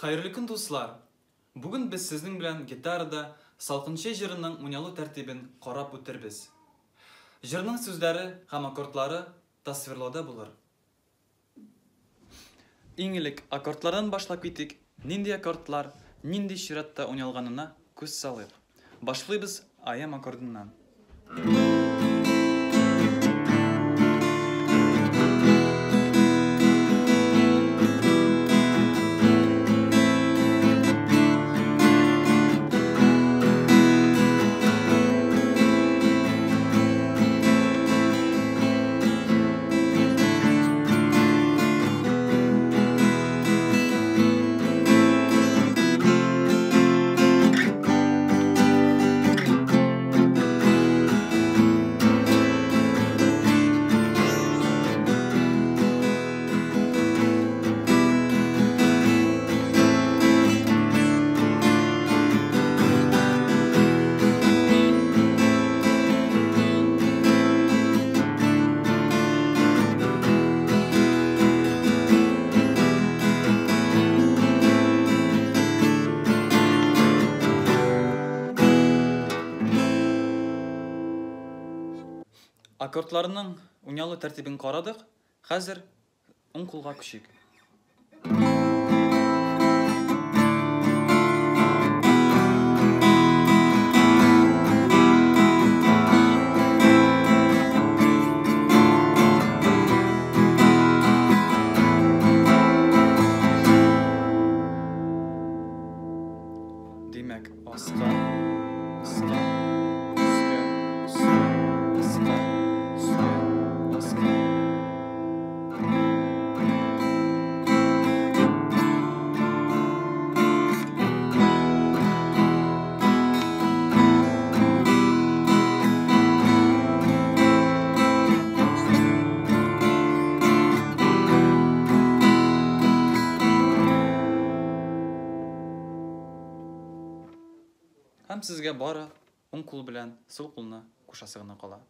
Хайырлы күн дуслар. Бүген без сезнең белән гитарада Салкынчы җырының уйналу тәртибен карап үтербез. Җырның сүзләре һәм аккордлары тасвирлауда булыр. Иң элек аккордлардан башлап китик. Нинди аккордлар, нинди чиратта уйналганына күз салыйк. Башлыйбыз аям аккордыннан. Аккордларның уйналу тәртибен карадык. Хәзер уң кулга күчик. Димәк, аска, аска, өскә, Һәм сезгә бары уң кул белән сул кулны кушасы гына кала.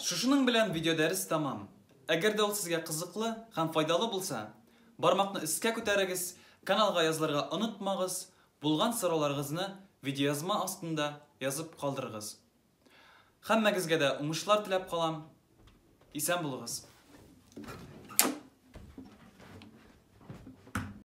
Шушының белән видео дәрес тамам. Әгәр дә ул сезгә кызыклы һәм файдалы булса, бармакны өскә күтәрегез, каналга язылырга онытмагыз, булган сорауларыгызны видеоязма астында язып калдырыгыз. Һәммәгезгә дә уңышлар теләп калам. Исән булыгыз.